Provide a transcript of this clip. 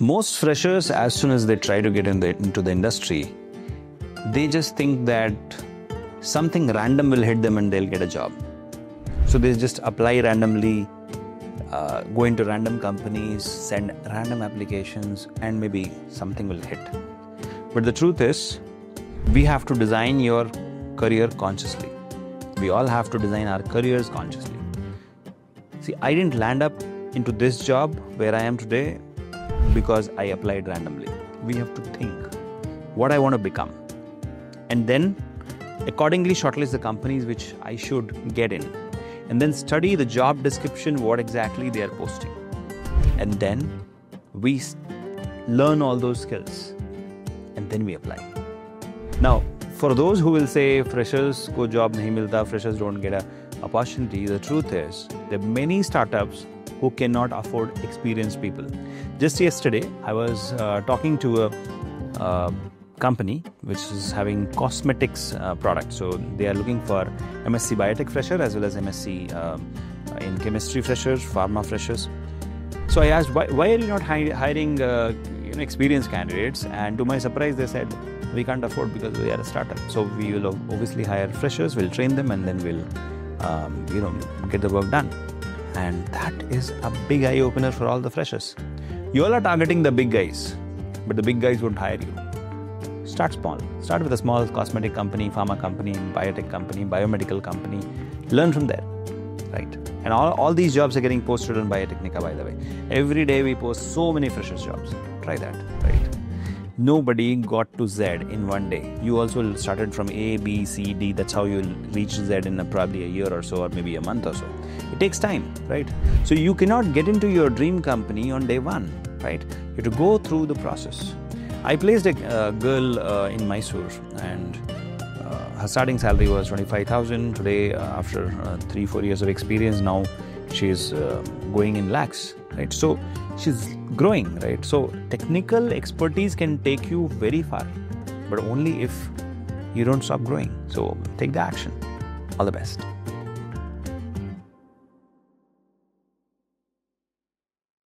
Most freshers, as soon as they try to get in the, into the industry, they just think that something random will hit them and they'll get a job. So they just apply randomly, uh, go into random companies, send random applications, and maybe something will hit. But the truth is, we have to design your career consciously. We all have to design our careers consciously. See, I didn't land up into this job where I am today because I applied randomly. We have to think what I want to become and then accordingly shortlist the companies which I should get in and then study the job description, what exactly they are posting. And then we learn all those skills and then we apply. Now, for those who will say freshers ko job nahi milta, freshers don't get a opportunity, the truth is there are many startups who cannot afford experienced people. Just yesterday, I was uh, talking to a uh, company which is having cosmetics uh, products. So they are looking for MSc Biotech fresher as well as MSc um, in chemistry freshers, pharma freshers. So I asked, why, why are you not hi- hiring uh, you know, experienced candidates? And to my surprise, they said, we can't afford because we are a startup. So we will obviously hire freshers, we'll train them, and then we'll um, you know get the work done. And that is a big eye opener for all the freshers. You all are targeting the big guys, but the big guys won't hire you. Start small. Start with a small cosmetic company, pharma company, biotech company, biomedical company. Learn from there. Right. And all, all these jobs are getting posted on Biotecnika, by the way. Every day we post so many freshers jobs. Try that. Right. Nobody got to Z in one day. You also started from A, B, C, D. That's how you'll reach Z in a, probably a year or so, or maybe a month or so. It takes time, right? So you cannot get into your dream company on day one right? You have to go through the process. I placed a uh, girl uh, in Mysore and uh, her starting salary was 25,000. Today, uh, after uh, three, four years of experience, now she's going in lakhs, right? So she's growing, right? So technical expertise can take you very far, but only if you don't stop growing. So take the action. All the best.